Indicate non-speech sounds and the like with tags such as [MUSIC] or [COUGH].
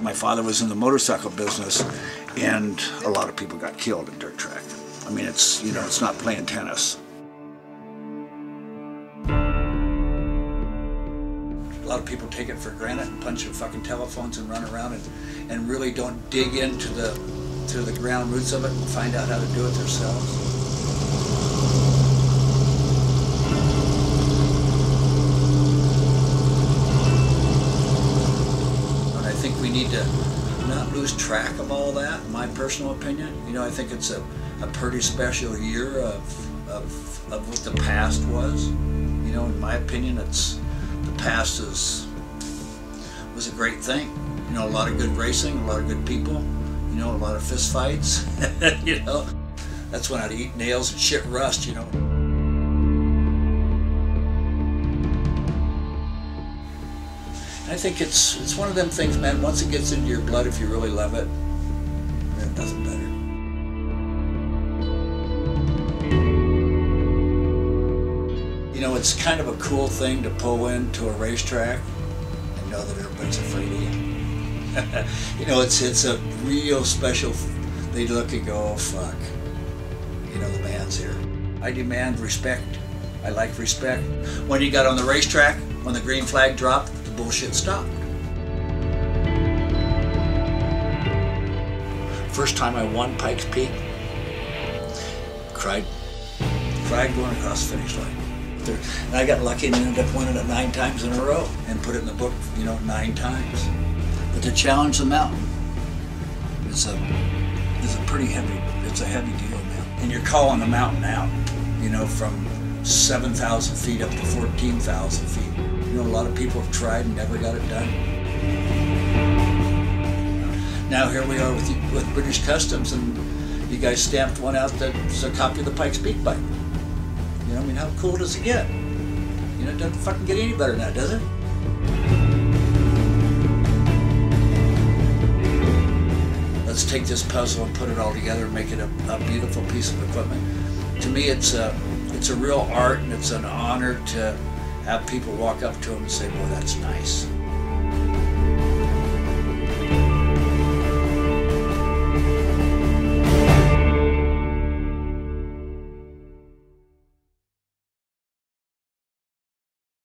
My father was in the motorcycle business, and a lot of people got killed at dirt track. I mean, it's you know, it's not playing tennis. A lot of people take it for granted and punch their fucking telephones and run around and, and really don't dig into the to the ground roots of it and find out how to do it themselves. Think we need to not lose track of all that, my personal opinion. You know, I think it's a, a pretty special year of, of, of what the past was. You know, in my opinion, it's the past is was a great thing. You know, a lot of good racing, a lot of good people, you know, a lot of fist fights. [LAUGHS] you know, that's when I'd eat nails and shit rust, you know. I think it's it's one of them things, man. Once it gets into your blood, if you really love it, it doesn't better. You know, it's kind of a cool thing to pull into a racetrack and know that everybody's afraid of you. [LAUGHS] you know, it's it's a real special. They look and go, oh fuck. You know, the man's here. I demand respect. I like respect. When you got on the racetrack, when the green flag dropped, bullshit stopped. First time I won Pikes Peak, cried, cried going across the finish line. And I got lucky and ended up winning it nine times in a row and put it in the book, you know, nine times. But to challenge the mountain is a is a pretty heavy, it's a heavy deal, man. And you're calling the mountain out, you know, from 7,000 feet up to 14,000 feet. You know, a lot of people have tried and never got it done. Now here we are with, with British Customs, and you guys stamped one out that's a copy of the Pikes Peak bike. You know, I mean, how cool does it get? You know, it doesn't fucking get any better than that, does it? Let's take this puzzle and put it all together and make it a, a beautiful piece of equipment. To me, it's a, it's a real art and it's an honor to have people walk up to them and say, well, that's nice.